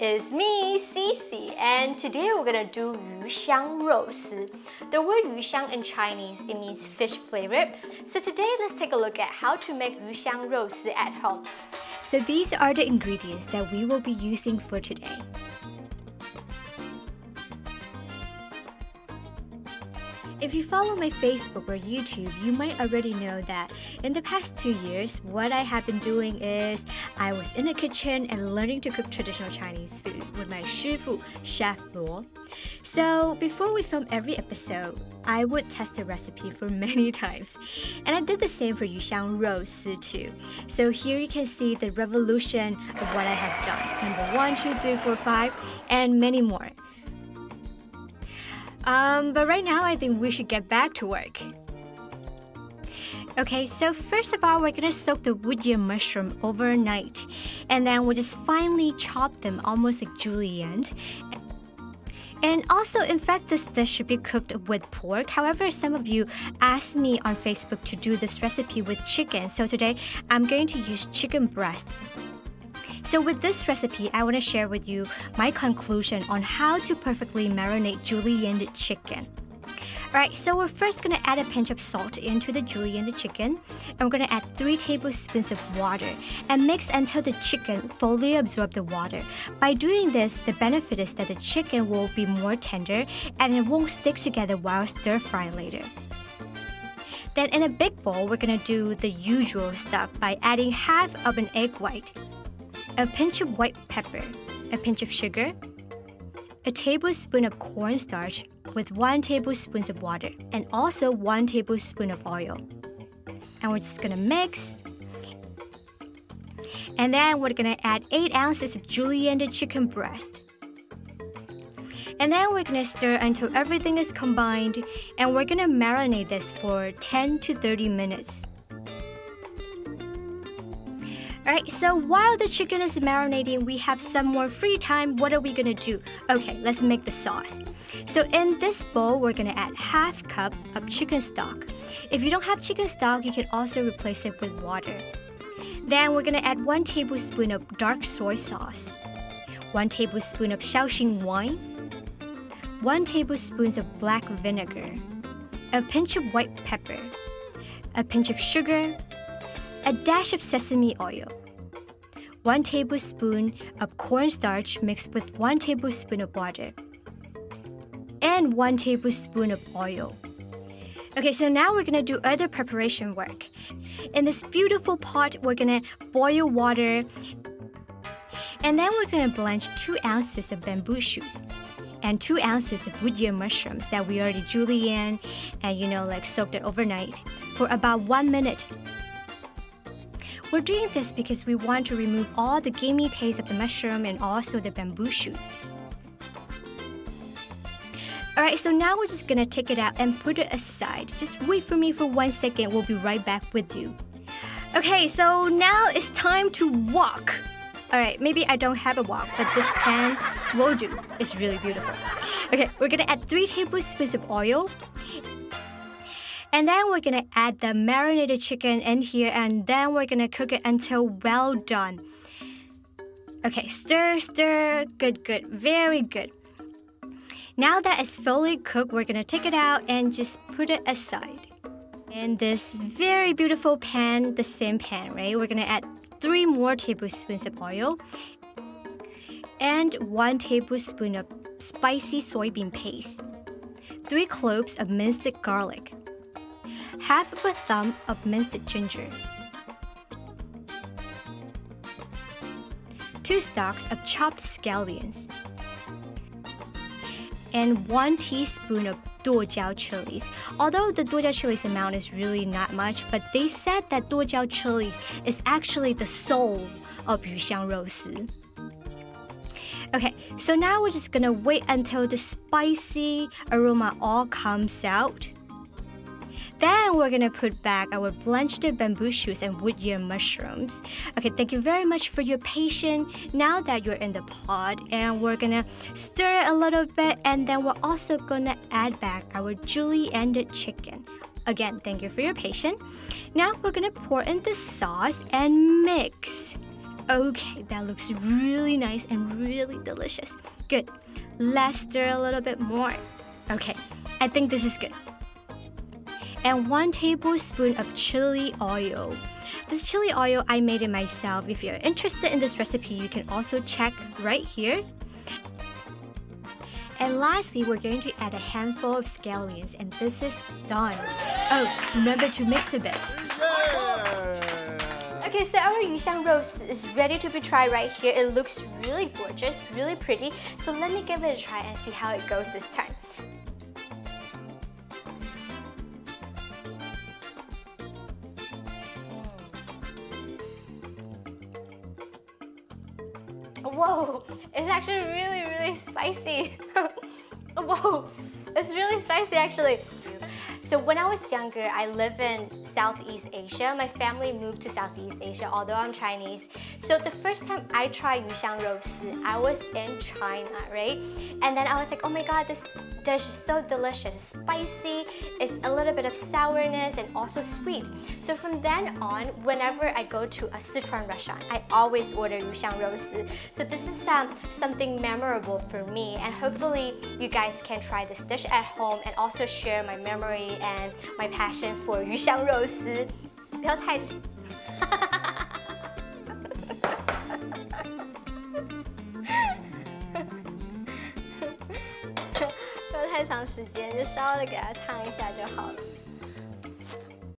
is me, Cici, and today we're gonna do Yu Xiang Rou Si. The word Yu Xiang in Chinese, it means fish flavored. So today let's take a look at how to make Yu Xiang Rou Si at home. So these are the ingredients that we will be using for today. If you follow my Facebook or YouTube, you might already know that in the past two years, what I have been doing is I was in the kitchen and learning to cook traditional Chinese food with my shifu, Chef Luo. So before we film every episode, I would test the recipe for many times. And I did the same for Yu Xiang Rou Si too. So here you can see the revolution of what I have done. Number one, two, three, four, five, and many more. Um, but right now, I think we should get back to work. Okay, so first of all, we're gonna soak the wood mushroom overnight, and then we'll just finely chop them almost like julienne. And also, in fact, this dish should be cooked with pork. However, some of you asked me on Facebook to do this recipe with chicken, so today I'm going to use chicken breast. So with this recipe, I want to share with you my conclusion on how to perfectly marinate julienne chicken. Alright, so we're first gonna add a pinch of salt into the julienne chicken, and we're gonna add 3 tablespoons of water and mix until the chicken fully absorbs the water. By doing this, the benefit is that the chicken will be more tender and it won't stick together while stir frying later. Then in a big bowl, we're gonna do the usual stuff by adding half of an egg white, a pinch of white pepper, a pinch of sugar, a tablespoon of cornstarch with one tablespoon of water, and also one tablespoon of oil. And we're just gonna mix. And then we're gonna add 8 ounces of julienne chicken breast. And then we're gonna stir until everything is combined, and we're gonna marinate this for 10 to 30 minutes. Alright, so while the chicken is marinating, we have some more free time. What are we gonna do? Okay, let's make the sauce. So in this bowl, we're gonna add half cup of chicken stock. If you don't have chicken stock, you can also replace it with water. Then we're gonna add one tablespoon of dark soy sauce, one tablespoon of Shaoxing wine, one tablespoon of black vinegar, a pinch of white pepper, a pinch of sugar, a dash of sesame oil, 1 tablespoon of cornstarch mixed with 1 tablespoon of water, and 1 tablespoon of oil. Okay, so now we're gonna do other preparation work. In this beautiful pot, we're gonna boil water, and then we're gonna blanch 2 ounces of bamboo shoots and 2 ounces of wood mushrooms that we already julienne and you know like soaked it overnight for about 1 minute we're doing this because we want to remove all the gamey taste of the mushroom and also the bamboo shoots. Alright, so now we're just gonna take it out and put it aside. Just wait for me for one second, we'll be right back with you. Okay, so now it's time to wok. Alright, maybe I don't have a wok, but this pan will do. It's really beautiful. Okay, we're gonna add 3 tablespoons of oil and then we're gonna add the marinated chicken in here and then we're gonna cook it until well done. Okay, stir, stir, good, good, very good. Now that it's fully cooked, we're gonna take it out and just put it aside. In this very beautiful pan, the same pan, right? We're gonna add three more tablespoons of oil and one tablespoon of spicy soybean paste, three cloves of minced garlic, half of a thumb of minced ginger, 2 stalks of chopped scallions, and 1 teaspoon of duojiao chilies. Although the duojiao chilies amount is really not much, but they said that duojiao chilies is actually the soul of yu xiang rou si. Okay, so now we're just gonna wait until the spicy aroma all comes out. Then we're gonna put back our blanched bamboo shoots and wood mushrooms. Okay, thank you very much for your patience. Now that you're in the pot, and we're gonna stir it a little bit, and then we're also gonna add back our julienne chicken. Again, thank you for your patience. Now we're gonna pour in the sauce and mix. Okay, that looks really nice and really delicious. Good. Let's stir a little bit more. Okay, I think this is good. And one tablespoon of chili oil. This chili oil I made it myself. If you're interested in this recipe, you can also check right here. And lastly, we're going to add a handful of scallions and this is done. Oh, remember to mix a bit. Okay, so our yu xiang rou si is ready to be tried right here. It looks really gorgeous, really pretty. So let me give it a try and see how it goes this time. Whoa, it's actually really, really spicy. Whoa, it's really spicy actually. So when I was younger, I lived in Southeast Asia. My family moved to Southeast Asia, although I'm Chinese. So the first time I tried Yu Xiang Rou Si, I was in China, right? And then I was like, oh my god, this dish is so delicious. Spicy, it's a little bit of sourness and also sweet. So from then on, whenever I go to a Sichuan restaurant, I always order Yu Xiang Rou Si. So this is um, something memorable for me and hopefully you guys can try this dish at home and also share my memory and my passion for Yuxiang Rose 丝。不要太，不要太长时间，就稍微的给它烫一下就好了。